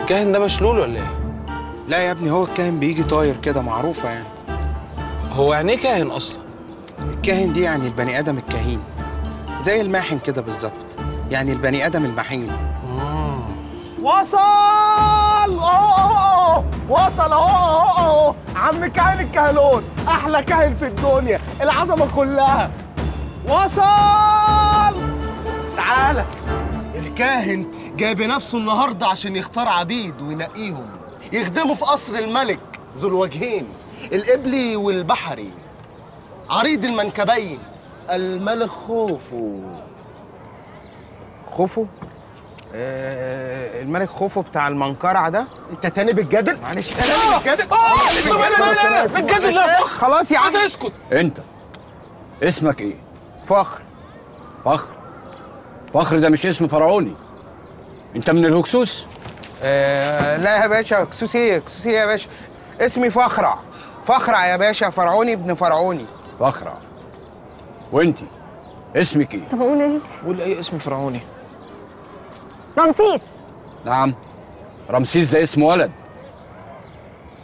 الكاهن ده مشلول ولا إيه؟ لا يا ابني هو الكاهن بيجي طاير كده معروفة يعني. هو يعني إيه كاهن أصلا؟ الكاهن دي يعني البني آدم الكهين زي الماحن كده بالظبط يعني البني آدم المحين. مم. وصل! أهو أهو أهو. وصل أهو أهو أهو. عم كاهن الكهلون أحلى كاهن في الدنيا العظمة كلها. وصل! الكاهن جاي بنفسه النهارده عشان يختار عبيد وينقيهم. يخدموا في قصر الملك ذو الوجهين القبلي والبحري. عريض المنكبين الملك خوفو. خوفو؟ آه الملك خوفو بتاع المنقرع ده؟ انت تاني بتجادل معلش. تاني بتجادل لا لا لا لا بتجادل لا خلاص يا عم. اسكت. انت. اسمك إيه؟ فخر. فخر. فخر ده مش اسم فرعوني. انت من الهكسوس؟ آه لا يا باشا كسوس إيه؟ كسوس إيه يا باشا؟ اسمي فخرع فخرع يا باشا فرعوني ابن فرعوني. فخرة. وانت؟ اسمك إيه؟ طب أقول إيه؟ قول اي اسم فرعوني. رمسيس. نعم. رمسيس ده اسم ولد.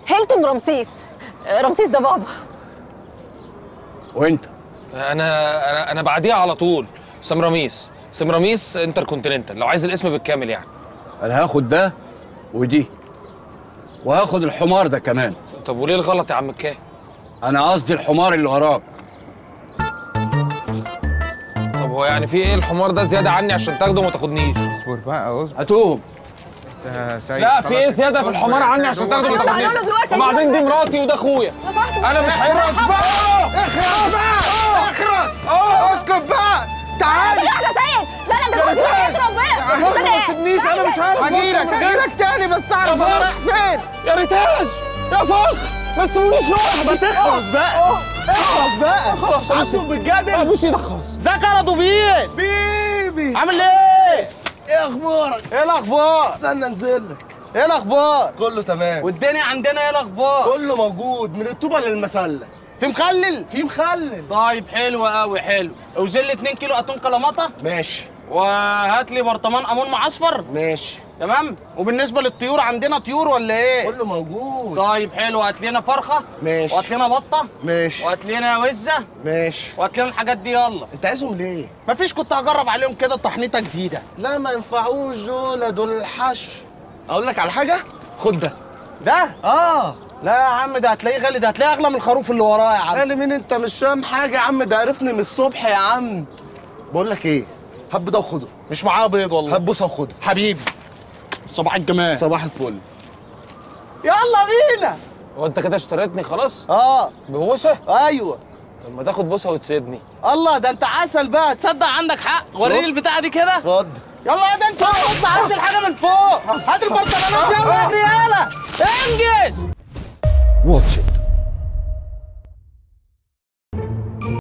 هيلتون رمسيس. آه، رمسيس ده بابا. وانت؟ أنا أنا أنا بعديها على طول. سمراميس سمراميس انتر كونتيننتال لو عايز الاسم بالكامل يعني. أنا هاخد ده ودي وهاخد الحمار ده كمان. طب وليه الغلط يا عم الكاهن؟ أنا قصدي الحمار اللي وراك. طب هو يعني في إيه الحمار ده زيادة عني عشان تاخده وما تاخدنيش؟ اصبر بقى اصبر. هاتوهم. لا في. إيه زيادة في الحمار عني عشان تاخده وما تاخدنيش؟ وبعدين دي. مراتي وده أخويا. أنا مش هيرقص بقى. اخرس تسيبنيش أنا مش عارف. هجيلك. هجيلك تاني بس اعرف أنا. رايح فين. يا ريتاج يا فخر. ما تسيبونيش لوحدي ما تخلص بقى. اخلص بقى. خلاص عبده بتجادل ابوس إيدك خلاص. ازيك يا رضوبيس بيبي. عامل إيه؟ إيه أخبارك؟ إيه الأخبار؟ استنى أنزل لك. إيه الأخبار؟ كله تمام. والدنيا عندنا إيه الأخبار؟ كله موجود من الطوبه للمسلة. في مخلل؟ في مخلل. طيب حلو قوي حلو. اوزن لي 2 كيلو أتون كلاماتا؟ ماشي. وهات لي برطمان أمون معصفر ماشي. تمام؟ وبالنسبة للطيور عندنا طيور ولا إيه؟ كله موجود. طيب حلو. هات لنا فرخة. ماشي. وهات لنا بطة. ماشي. وهات لنا وزة. ماشي. وهات لنا الحاجات دي يلا. أنت عايزهم ليه؟ مفيش كنت هجرب عليهم كده تحنيطة جديدة. لا ما ينفعوش دول دول الحشو. أقول لك على حاجة؟ خد ده. ده؟ آه. لا يا عم ده هتلاقيه غالي. ده هتلاقيه أغلى من الخروف اللي وراه يا عم. قال مين أنت مش فاهم حاجة يا عم. ده عرفني من الصبح يا عم. بقول لك إيه؟ هب ده وخده. مش معاه بيض والله. هب بوسة وخده. حبيبي صباح الجمال. صباح الفل. يلا بينا. هو انت كده اشتريتني خلاص؟ آه. ببوسة؟ أيوه. طب ما تاخد بوسة وتسيبني. الله ده انت عسل بقى. تصدق عندك حق؟ وريني البتاعة دي كده. اتفضل. يلا ده انت بص عايز الحاجة من فوق. هات البرطمانات يلا يا رجاله انجز. واتش